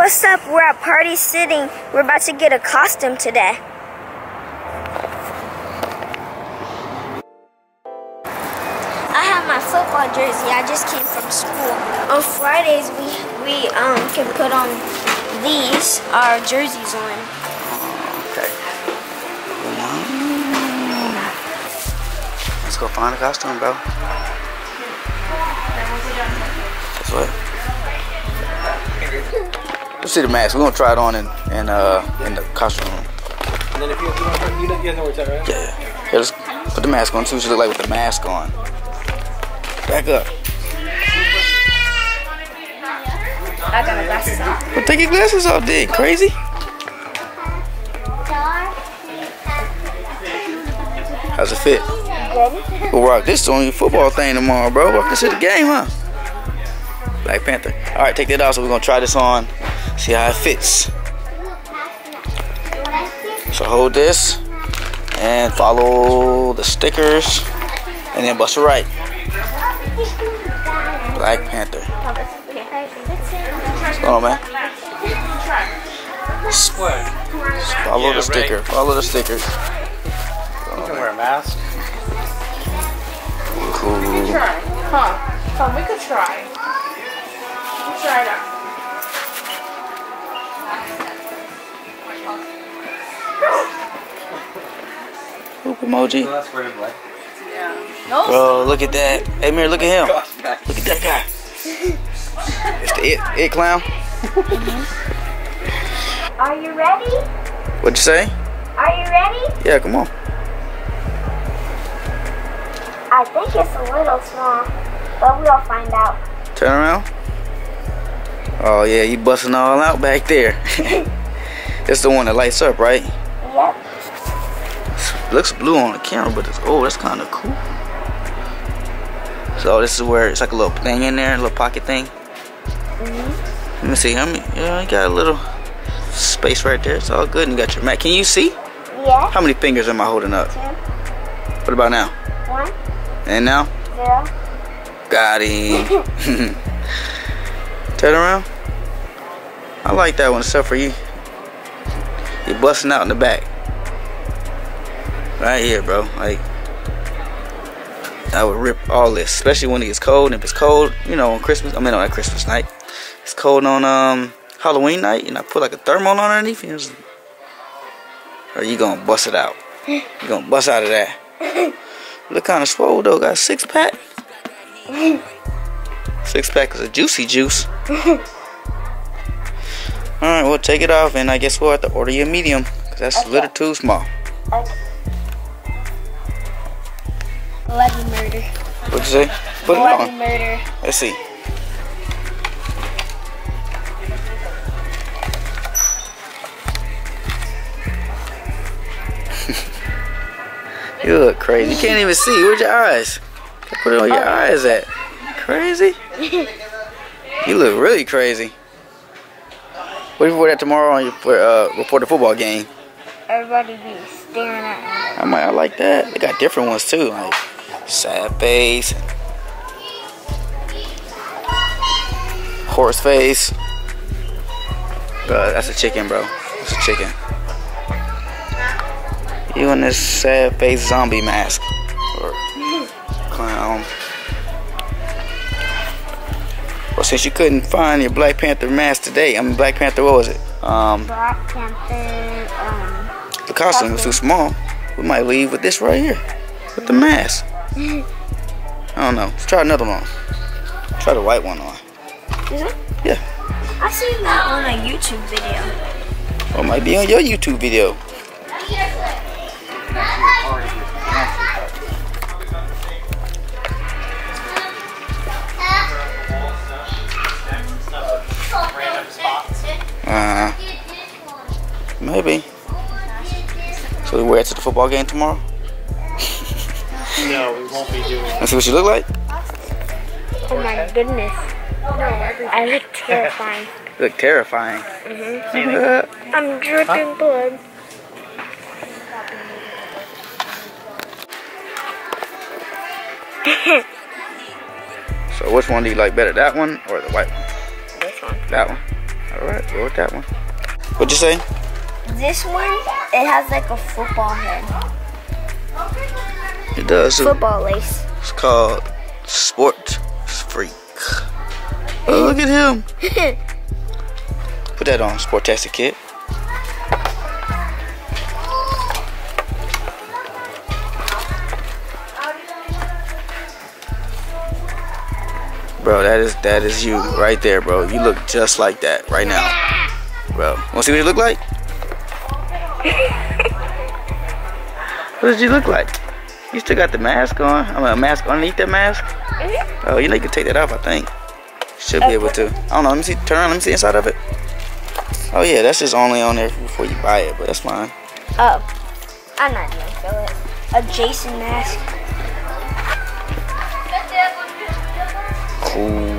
what's up? We're at Party City. We're about to get a costume today. I have my football jersey. I just came from school. On Fridays, we we um can put on these our jerseys on. Okay. Let's go find a costume, bro. That's what. Let's see the mask. We're gonna try it on in, in uh in the costume room. And then if you, you, know, you, know, you know where it's at, right? Yeah. Here, let's put the mask on too. She look like with the mask on. Back up. I got my glasses on. Well, take your glasses off, dude. Crazy. How's it fit? Good. We'll rock this on your football thing tomorrow, bro. Rock this at the game, huh? Black Panther. All right, take that off. So we're gonna try this on, see how it fits. So hold this and follow the stickers, and then bust it right. Black Panther. What's going on, man? Just Follow Yeah, the sticker. right. Follow the stickers. You can wear a mask. Cool. Try. Huh. Come, we could try. We could try it out. Emoji. that's for him, like. No. Bro, look at that. Hey, Mary, look at him. Look at that guy. It's the it, it clown. Mm-hmm. Are you ready? What'd you say? Are you ready? Yeah, come on. I think it's a little small, but we'll find out. Turn around. Oh yeah, you busting all out back there. it's the one that lights up, right? Yep. Looks blue on the camera, but it's oh, that's kind of cool. So this is where it's like a little thing in there, a little pocket thing. Mm-hmm. Let me see. How many? Yeah, you got a little space right there. It's all good. And you got your mat. Can you see? Yeah. How many fingers am I holding up? Two. What about now? One. And now? Zero. Got him. Turn around. I like that one, except for you. You're busting out in the back. Right here, bro. Like, I would rip all this, especially when it gets cold. And if it's cold, you know, on Christmas, I mean, on Christmas night. It's cold on um Halloween night, and I put like a thermal on underneath. And it's, or you gonna bust it out. You gonna bust out of that. Look kind of swole though. Got six pack. Six pack is a juicy juice. Alright, we'll take it off, and I guess we'll have to order you a medium. Cause that's a little too small. Bloody murder. What'd you say? Put it Bloody on. murder. Let's see. you look crazy. You can't even see. Where's your eyes? Put it on your eyes at. Crazy? You look really crazy. What if you wear that tomorrow on your, for, uh, before the football game? Everybody be staring at me. I might I like that. They got different ones too, like sad face, horse face. Uh, that's a chicken, bro. That's a chicken. You in this sad face zombie mask or clown. Well, since you couldn't find your Black Panther mask today, I mean Black Panther, what was it? Um, Black Panther, um, the costume was too small. We might leave with this right here, with the mask. I don't know. Let's try another one. Try the white one on. is it? Yeah. I seen that on a YouTube video. Or it might be on your YouTube video. Uh, maybe. So we wear it to the football game tomorrow. No, we won't be doing see what you look like. Oh my goodness. I look terrifying. You look terrifying. Mhm. I'm dripping blood. So which one do you like better, that one or the white one? This one. That one. All All right, go with that one. What'd you say? This one, it has like a football head. Does. Football lace. It's called Sport Freak. Oh, look at him. Put that on, SportTastic Kid. Bro, that is that is you right there, bro. You look just like that right now, bro. Want to see what you look like? what did you look like? You still got the mask on? I mean, a mask underneath that mask? Mm-hmm. Oh, you know you can take that off. I think. Should be able to. I don't know. Let me see. Turn around. Let me see inside of it. Oh yeah, that's just only on there before you buy it, but that's fine. Oh, I'm not gonna feel it. A Jason mask. Cool.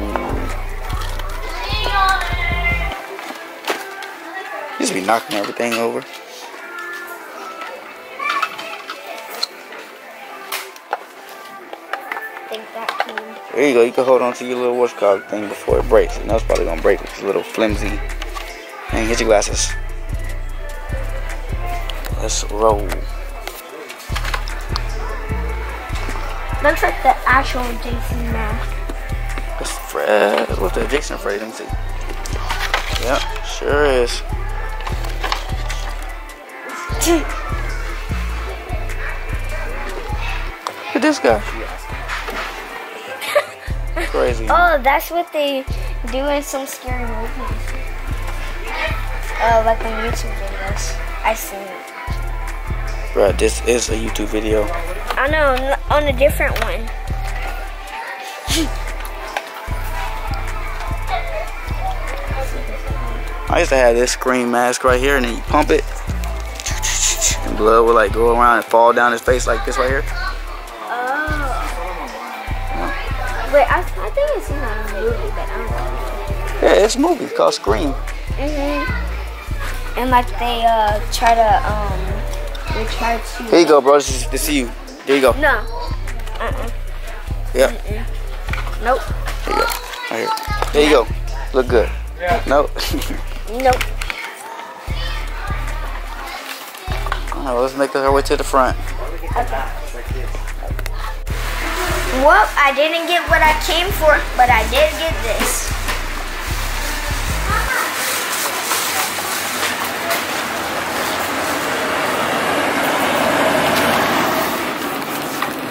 Just be knocking everything over. Think that. There you go. You can hold on to your little watch clock thing before it breaks. You know it's probably gonna break. It's a little flimsy. And get your glasses. Let's roll. Looks like the actual Jason mask. That's Fred. What's that? Jason Freddy. Let me see. Yep, sure is. Look at this guy. Crazy. Oh, that's what they do in some scary movies. Oh, like on YouTube videos. I see it. Bruh, this is a YouTube video. I know, on a different one. I used to have this scream mask right here, and then you pump it, and blood would like go around and fall down his face like this right here. Wait, I, I think I've in a movie, but I don't know. Yeah, it's a movie it's called Scream. hmm And like they uh try to um they try to Here you go, bro. This is, this is you. There you go. No. Uh-uh. Yeah, Nope. there you go. Right here. There you go. Look good. Yeah. Nope. Nope. Alright, let's make our way to the front. Well, I didn't get what I came for, but I did get this.